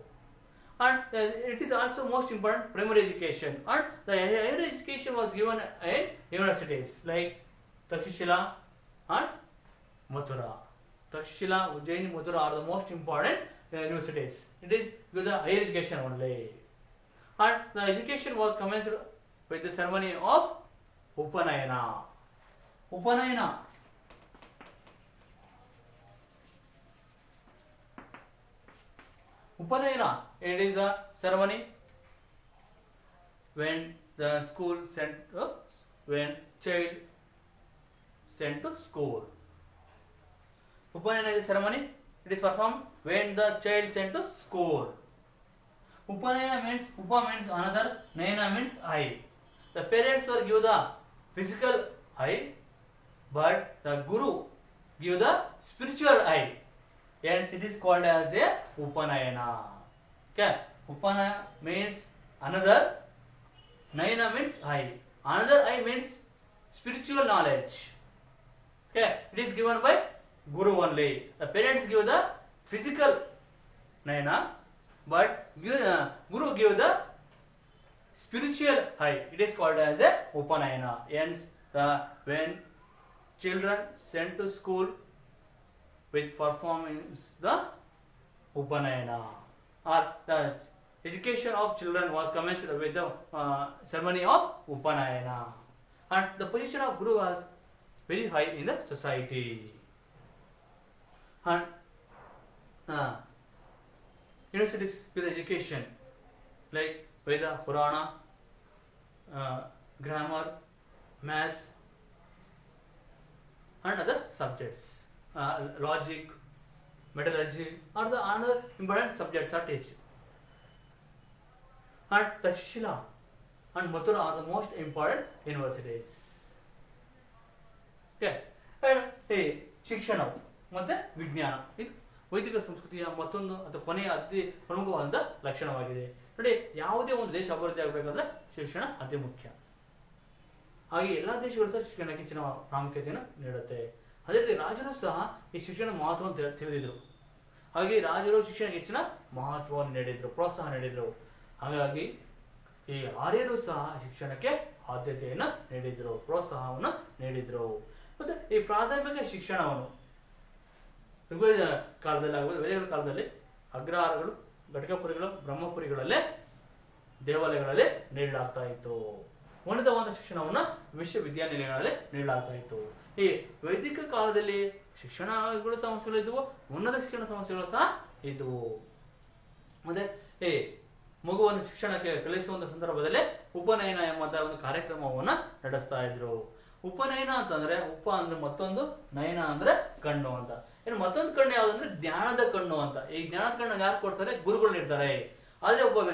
And uh, it is also most important primary education. And the higher education was given in universities like Takshashila and Mathura. Takshashila, Ujjaini, Mathura are the most important universities. It is with the higher education only. And the education was commenced with the ceremony of Upanayana. Upanayana. Upanayana. It is a ceremony when the school sent uh, when child sent to school. Upanayana is a ceremony. It is performed when the child sent to score. Upanayana means Upa means another, Nayana means eye. The parents were give the physical eye, but the Guru give the spiritual eye. Hence it is called as a Upanayana. Okay, Upanayana means another, Nayana means eye. Another eye means spiritual knowledge. Okay, it is given by Guru only. The parents give the physical. Nayana, but uh, Guru gave the spiritual high. It is called as a Upanayana. Hence, the when children sent to school, with performance the Upanayana. Or the education of children was commenced with the uh, ceremony of Upanayana. And the position of Guru was very high in the society. And uh, universities with education like Veda, Purana, uh, grammar, maths, and other subjects. Uh, logic, metallurgy are the other important subjects are taught. And Tashila and Mathura are the most important universities. Yeah. And, hey, ಶಿಕ್ಷಣವು ಮತ್ತೆ ವಿಜ್ಞಾನ ಇದು ವೈದಿಕ ಸಂಸ್ಕೃತಿಯ ಮತ್ತೊಂದು ಅಥವಾ ಕೊನೆಯ ಅತಿ ಪ್ರಮುಖವಾದ ಲಕ್ಷಣವಾಗಿದೆ. ನೋಡಿ, ಯಾವುದೇ ಒಂದು ದೇಶ ಅಭಿವೃದ್ಧಿ ಆಗಬೇಕಾದ್ರೆ ಶಿಕ್ಷಣ ಅತಿ ಮುಖ್ಯ. ಹಾಗೆ ಎಲ್ಲ ದೇಶಗಳು ಸಹ ಶಿಕ್ಷಣಕ್ಕೆ ಹೆಚ್ಚಿನ ಪ್ರಾಮುಖ್ಯತೆಯನ್ನು ನೀಡುತ್ತೆ. ಅದೇ ರೀತಿ ರಾಜರು ಸಹ ಈ ಶಿಕ್ಷಣ ಮಹತ್ವವನ್ನು ತಿಳಿದಿದ್ರು. ಹಾಗೆ ರಾಜರು ಶಿಕ್ಷಣಕ್ಕೆ ಹೆಚ್ಚಿನ ಮಹತ್ವವನ್ನು ನೀಡಿದ್ರು, ಪ್ರೋತ್ಸಾಹ ನೀಡಿದ್ರು. ಹಾಗಾಗಿ ಈ ಆರ್ಯರು ಸಹ ಶಿಕ್ಷಣಕ್ಕೆ ಆದ್ಯತೆಯನ್ನು ನೀಡಿದ್ರು, ಪ್ರೋತ್ಸಾಹವನ್ನು ನೀಡಿದ್ರು. ಮತ್ತೆ ಈ ಪ್ರಾಥಮಿಕ ಶಿಕ್ಷಣವನ್ನು ಋಗ್ವೇದ ಕಾಲದಲ್ಲಿ ಆಗ್ಬೋದು, ವೇದಗಳ ಕಾಲದಲ್ಲಿ ಅಗ್ರಹಾರಗಳು, ಘಟಕಪುರಿಗಳು, ಬ್ರಹ್ಮಪುರಿಗಳಲ್ಲೇ ದೇವಾಲಯಗಳಲ್ಲಿ ನೀಡಲಾಗ್ತಾ ಇತ್ತು. ಉನ್ನತವಾದ ಶಿಕ್ಷಣವನ್ನು ವಿಶ್ವವಿದ್ಯಾನಿಲಯಗಳಲ್ಲಿ ನೀಡಲಾಗ್ತಾ ಇತ್ತು. ಈ ವೈದಿಕ ಕಾಲದಲ್ಲಿ ಶಿಕ್ಷಣಗಳು ಸಮಸ್ಯೆಗಳು ಇದ್ದವು ಉನ್ನತ ಶಿಕ್ಷಣ ಸಮಸ್ಯೆಗಳು ಸಹ ಇದ್ದವು ಮತ್ತೆ ಈ ಮಗುವನ್ನು ಶಿಕ್ಷಣಕ್ಕೆ ಕಲಿಸುವಂತ ಸಂದರ್ಭದಲ್ಲಿ ಉಪನಯನ ಎಂಬಂತಹ ಒಂದು ಕಾರ್ಯಕ್ರಮವನ್ನು ನಡೆಸ್ತಾ ಇದ್ರು. ಉಪನಯನ ಅಂತಂದ್ರೆ ಉಪ ಅಂದ್ರೆ ಮತ್ತೊಂದು, ನಯನ ಅಂದ್ರೆ ಕಣ್ಣು ಅಂತ. ಇನ್ನು ಮತ್ತೊಂದು ಕಣ್ಣು ಯಾವ್ದಂದ್ರೆ ಜ್ಞಾನದ ಕಣ್ಣು ಅಂತ. ಈ ಜ್ಞಾನದ ಕಣ್ಣು ಯಾರು ಕೊಡ್ತಾರೆ? ಗುರುಗಳು ನೀಡ್ತಾರೆ. ಆದ್ರೆ ಒಬ್ಬ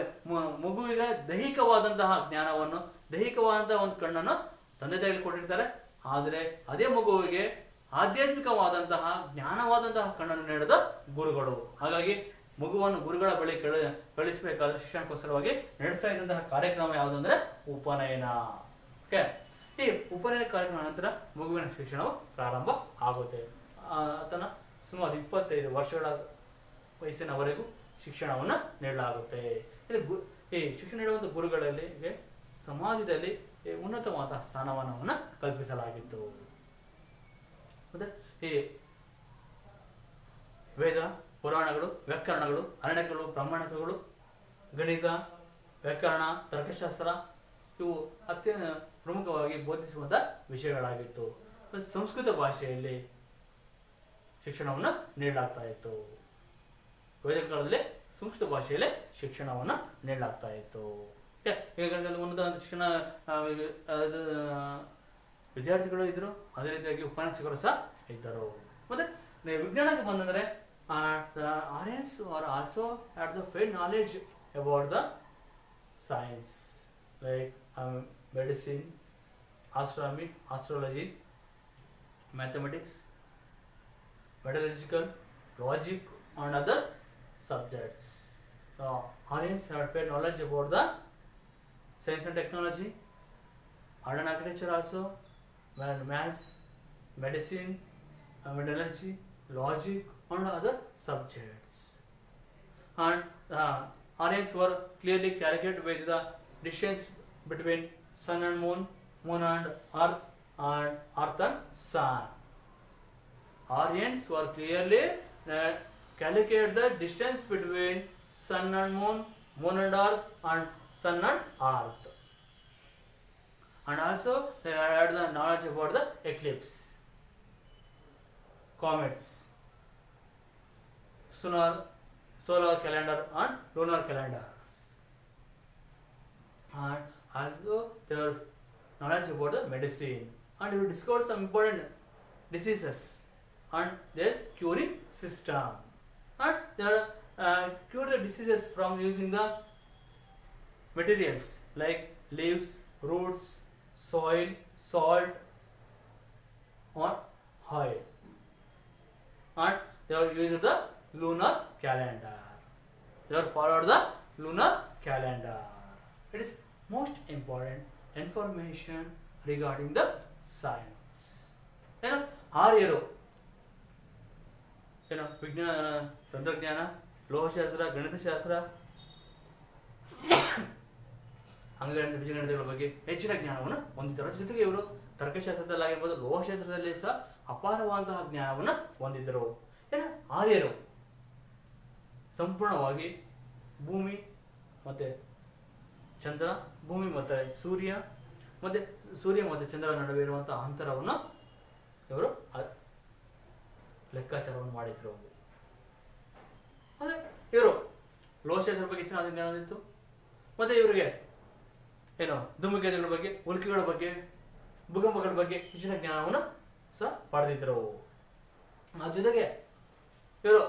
ಮಗುವಿಗೆ ದೈಹಿಕವಾದಂತಹ ಜ್ಞಾನವನ್ನು ದೈಹಿಕವಾದಂತಹ ಒಂದು ಕಣ್ಣನ್ನು ತಂದೆ ತಾಯಿಗಳು ಕೊಟ್ಟಿರ್ತಾರೆ. ಆದ್ರೆ ಅದೇ ಮಗುವಿಗೆ ಆಧ್ಯಾತ್ಮಿಕವಾದಂತಹ, ಜ್ಞಾನವಾದಂತಹ ಕಣ್ಣನ್ನು ನೀಡಿದ ಗುರುಗಳು. ಹಾಗಾಗಿ ಮಗುವನ್ನು ಗುರುಗಳ ಬಳಿ ಕಳ ಕಳಿಸಬೇಕಾದ್ರೆ ಶಿಕ್ಷಣಕ್ಕೋಸ್ಕರವಾಗಿ ನಡೆಸ್ತಾ ಇದ್ದಂತಹ ಕಾರ್ಯಕ್ರಮ ಯಾವುದಂದ್ರೆ ಉಪನಯನ. ಓಕೆ ಈ ಉಪನಯನ ಕಾರ್ಯಕ್ರಮ ನಂತರ ಮಗುವಿನ ಶಿಕ್ಷಣವು ಪ್ರಾರಂಭ ಆಗುತ್ತೆ. ಆತನ ಸುಮಾರು ಇಪ್ಪತ್ತೈದು ವರ್ಷಗಳ ವಯಸ್ಸಿನವರೆಗೂ ಶಿಕ್ಷಣವನ್ನು ನೀಡಲಾಗುತ್ತೆ. ಇದು ಗು, ಈ ಶಿಕ್ಷಣ ನೀಡುವಂಥ ಗುರುಗಳಲ್ಲಿ ಸಮಾಜದಲ್ಲಿ ಉನ್ನತವಾದ ಸ್ಥಾನಮಾನವನ್ನು ಕಲ್ಪಿಸಲಾಗಿತ್ತು. ಮತ್ತೆ ಈ ವೇದ, ಪುರಾಣಗಳು, ವ್ಯಾಕರಣಗಳು, ಅರಣ್ಯಗಳು ಪ್ರಮಾಣಕಗಳು ಗಣಿತ ವ್ಯಾಕರಣ, ತರ್ಕಶಾಸ್ತ್ರ ಇವು ಅತ್ಯಂತ ಪ್ರಮುಖವಾಗಿ ಬೋಧಿಸುವಂಥ ವಿಷಯಗಳಾಗಿತ್ತು. ಸಂಸ್ಕೃತ ಭಾಷೆಯಲ್ಲಿ ಶಿಕ್ಷಣವನ್ನು ನೀಡಲಾಗ್ತಾ ಇತ್ತು. ವೇದಿಕ ಕಾಲದಲ್ಲಿ ಸಂಸ್ಕೃತ ಭಾಷೆಯಲ್ಲಿ ಶಿಕ್ಷಣವನ್ನು ನೀಡಲಾಗ್ತಾ ಇತ್ತು. ಉನ್ನತ ಶಿಕ್ಷಣ ವಿದ್ಯಾರ್ಥಿಗಳು ಇದ್ರು, ಅದೇ ರೀತಿಯಾಗಿ ಉಪನ್ಯಾಸಕರು ಸಹ ಇದ್ದರು. ಮತ್ತೆ ವಿಜ್ಞಾನಕ್ಕೆ ಬಂದಂದ್ರೆ Aryans are also had the fade knowledge about the science like medicine, astronomy, astrology, mathematics, metallurgical, logic and other subjects. Now, audience have fair knowledge about the science and technology, art and architecture also, maths, medicine, metallurgy, logic and other subjects. And uh, audience were clearly clarified with the distance between sun and moon, moon and earth, and earth and sun. Aryans were clearly uh, calculate the distance between sun and moon, moon and earth, and sun and earth. And also they had the knowledge about the eclipse, comets, solar, solar calendar, and lunar calendars. And also they were knowledge about the medicine, and they discovered some important diseases and their curing system. And they are uh, cure the diseases from using the materials like leaves, roots, soil, salt, or oil. And they are using the lunar calendar. They are followed the lunar calendar. It is most important information regarding the science. ಏನು ಆರ್ಯರು ಏನು ವಿಜ್ಞಾನ ತಂತ್ರಜ್ಞಾನ ಲೋಹಶಾಸ್ತ್ರ ಗಣಿತಶಾಸ್ತ್ರ ಅಂಗಗಣಿತ ಬೀಜಗಣಿತಗಳ ಬಗ್ಗೆ ಹೆಚ್ಚಿನ ಜ್ಞಾನವನ್ನು ಹೊಂದಿದ್ದರು ಜೊತೆಗೆ ಇವರು ತರ್ಕಶಾಸ್ತ್ರದಲ್ಲಾಗಿರ್ಬೋದು, ಲೋಹಶಾಸ್ತ್ರದಲ್ಲಿ ಸಹ ಅಪಾರವಾದಂತಹ ಜ್ಞಾನವನ್ನು ಹೊಂದಿದ್ದರು ಏನು ಆರ್ಯರು ಸಂಪೂರ್ಣವಾಗಿ ಭೂಮಿ ಮತ್ತೆ ಚಂದ್ರ, ಭೂಮಿ ಮತ್ತು ಸೂರ್ಯ, ಮತ್ತೆ ಸೂರ್ಯ ಮತ್ತೆ ಚಂದ್ರ ನಡುವೆ ಇರುವಂತಹ ಅಂತರವನ್ನು ಇವರು ಲೆಕ್ಕಾಚಾರವನ್ನು ಮಾಡಿದ್ರು. ಅದೇ ಇವರು ಲೋಹಶಾಸ್ತ್ರದ ಬಗ್ಗೆ ಹೆಚ್ಚಿನ ಜ್ಞಾನ ಏನಾದಿತ್ತು ಮತ್ತೆ ಇವರಿಗೆ ಏನು ಧುಮ್ಮಗೇದಿಗಳ ಬಗ್ಗೆ ಉಲ್ಕಿಗಳ ಬಗ್ಗೆ, ಭೂಕಂಪಗಳ ಬಗ್ಗೆ ಹೆಚ್ಚಿನ ಜ್ಞಾನವನ್ನು ಸಹ ಪಡೆದಿದ್ದರು ಆ ಜೊತೆಗೆ ಇವರು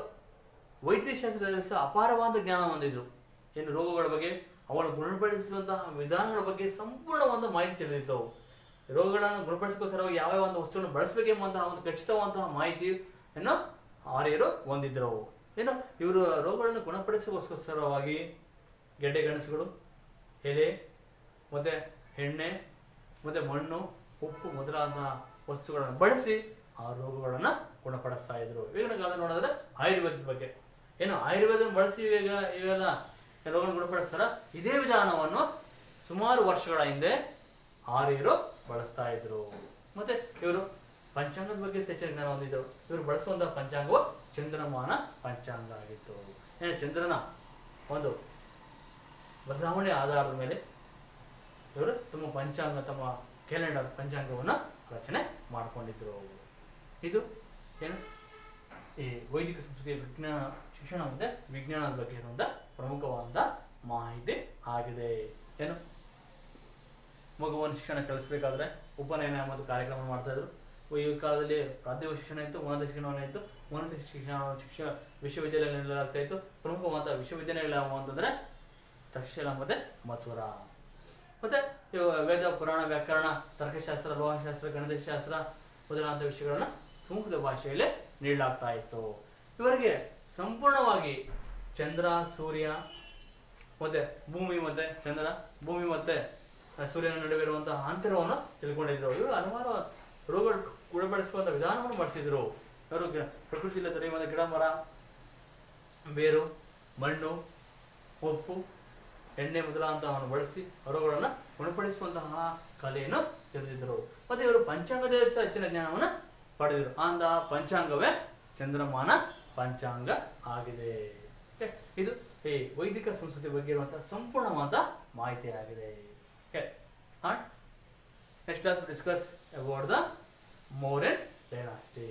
ವೈದ್ಯಶಾಸ್ತ್ರದಲ್ಲಿ ಸಹ ಅಪಾರವಾದ ಜ್ಞಾನ ಹೊಂದಿದ್ರು. ಏನು ರೋಗಗಳ ಬಗ್ಗೆ ಅವನ್ನು ಗುಣಪಡಿಸುವಂತಹ ವಿಧಾನಗಳ ಬಗ್ಗೆ ಸಂಪೂರ್ಣವಾದ ಮಾಹಿತಿ ತಿಳಿದಿದ್ದವು ರೋಗಗಳನ್ನು ಗುಣಪಡಿಸೋಸ್ಕರವಾಗಿ ಯಾವ ಒಂದು ವಸ್ತುಗಳನ್ನು ಬಳಸಬೇಕೆಂಬಂತಹ ಒಂದು ಖಚಿತವಾದಂತಹ ಮಾಹಿತಿಯನ್ನು ಆರ್ಯರು ಹೊಂದಿದ್ರು. ಏನು ಇವರು ರೋಗಗಳನ್ನು ಗುಣಪಡಿಸುವಸ್ಕೋಸ್ಕರವಾಗಿ ಗೆಡ್ಡೆ ಗೆಣಸುಗಳು ಎಲೆ, ಮತ್ತೆ ಎಣ್ಣೆ, ಮತ್ತೆ ಮಣ್ಣು, ಉಪ್ಪು ಮೊದಲಾದ ವಸ್ತುಗಳನ್ನು ಬಳಸಿ ಆ ರೋಗಗಳನ್ನು ಗುಣಪಡಿಸ್ತಾ ಇದ್ರು. ಈಗಿನ ಕಾಲ ನೋಡಿದ್ರೆ ಆಯುರ್ವೇದದ ಬಗ್ಗೆ. ಏನು ಆಯುರ್ವೇದ ಬಳಸಿ ಈಗ ಇವೆಲ್ಲ ರೋಗಗಳನ್ನು ಗುಣಪಡಿಸ್ತಾರ? ಇದೇ ವಿಧಾನವನ್ನು ಸುಮಾರು ವರ್ಷಗಳ ಹಿಂದೆ ಆರ್ಯರು ಬಳಸ್ತಾ ಇದ್ರು. ಮತ್ತೆ ಇವರು ಪಂಚಾಂಗದ ಬಗ್ಗೆ ಹೆಚ್ಚಿನ ಜ್ಞಾನ ಹೊಂದಿದ್ರು. ಇವರು ಬಳಸುವಂತಹ ಪಂಚಾಂಗವು ಚಂದ್ರಮಾನ ಪಂಚಾಂಗ ಆಗಿತ್ತು. ಚಂದ್ರನ ಒಂದು ಬದಲಾವಣೆ ಆಧಾರದ ಮೇಲೆ ಇವರು ತಮ್ಮ ಪಂಚಾಂಗ, ತಮ್ಮ ಕ್ಯಾಲೆಂಡರ್ ಪಂಚಾಂಗವನ್ನು ರಚನೆ ಮಾಡಿಕೊಂಡಿದ್ರು. ಇದು ಏನು? ಈ ವೈದಿಕ ಸಂಸ್ಕೃತಿಯ ವಿಜ್ಞಾನ ಶಿಕ್ಷಣ ಮತ್ತೆ ವಿಜ್ಞಾನದ ಬಗ್ಗೆ ಇರುವಂತ ಪ್ರಮುಖವಾದ ಮಾಹಿತಿ ಆಗಿದೆ. ಏನು? ಮಗುವನ್ನು ಶಿಕ್ಷಣ ಕಲಿಸಬೇಕಾದ್ರೆ ಉಪನಯನ ಮತ್ತು ಕಾರ್ಯಕ್ರಮ ಮಾಡ್ತಾ ಇದ್ರು. ಈ ಕಾಲದಲ್ಲಿ ಪ್ರಾಥಮಿಕ ಶಿಕ್ಷಣ ಇತ್ತು, ಉನ್ನತ ಶಿಕ್ಷಣವನ್ನ ಇತ್ತು. ಉನ್ನತ ಶಿಕ್ಷಣ ಶಿಕ್ಷಣ ವಿಶ್ವವಿದ್ಯಾಲಯ ನೀಡಲಾಗ್ತಾ ಇತ್ತು. ಪ್ರಮುಖವಾದ ವಿಶ್ವವಿದ್ಯಾಲಯಗಳು ಯಾವುವು ಅಂತಂದ್ರೆ ತಕ್ಷಶಿಲ ಮತ್ತೆ ಮಥುರ. ಮತ್ತೆ ವೇದ, ಪುರಾಣ, ವ್ಯಾಕರಣ, ತರ್ಕಶಾಸ್ತ್ರ, ಲೋಹಶಾಸ್ತ್ರ, ಗಣಿತಶಾಸ್ತ್ರ ಮೊದಲಾದ ವಿಷಯಗಳನ್ನ ಸಂಸ್ಕೃತ ಭಾಷೆಯಲ್ಲಿ ನೀಡಲಾಗ್ತಾ ಇತ್ತು. ಇವರಿಗೆ ಸಂಪೂರ್ಣವಾಗಿ ಚಂದ್ರ, ಸೂರ್ಯ ಮತ್ತೆ ಭೂಮಿ ಮತ್ತೆ ಚಂದ್ರ, ಭೂಮಿ ಮತ್ತೆ ಸೂರ್ಯನ ನಡುವೆ ಇರುವಂತಹ ಅಂತರವನ್ನು ತಿಳ್ಕೊಂಡಿದ್ರು. ಇವರು ಹಲವಾರು ರೋಗಗಳು ಗುಣಪಡಿಸುವಂತ ವಿಧಾನವನ್ನು ಮಾಡಿಸಿದ್ರು. ಅವರು ಪ್ರಕೃತಿಯಲ್ಲಿ ದೊರೆಯುವ ಗಿಡ ಮರ, ಬೇರು, ಮಣ್ಣು, ಉಪ್ಪು, ಎಣ್ಣೆ ಮೊದಲಾದಂತಹವನ್ನು ಬಳಸಿ ರೋಗಗಳನ್ನು ಗುಣಪಡಿಸುವಂತಹ ಕಲೆಯನ್ನು ತಿಳಿದಿದ್ದರು ಮತ್ತೆ ಇವರು ಪಂಚಾಂಗದಲ್ಲಿ ಸಹ ಹೆಚ್ಚಿನ ಜ್ಞಾನವನ್ನು ಪಡೆದಿದ್ರು. ಅಂತಹ ಪಂಚಾಂಗವೇ ಚಂದ್ರಮಾನ ಪಂಚಾಂಗ ಆಗಿದೆ. ಇದು ಈ ವೈದಿಕ ಸಂಸ್ಕೃತಿ ಬಗ್ಗೆ ಇರುವಂತಹ ಸಂಪೂರ್ಣವಾದ ಮಾಹಿತಿ ಆಗಿದೆ next class discuss about the Mauryan dynasty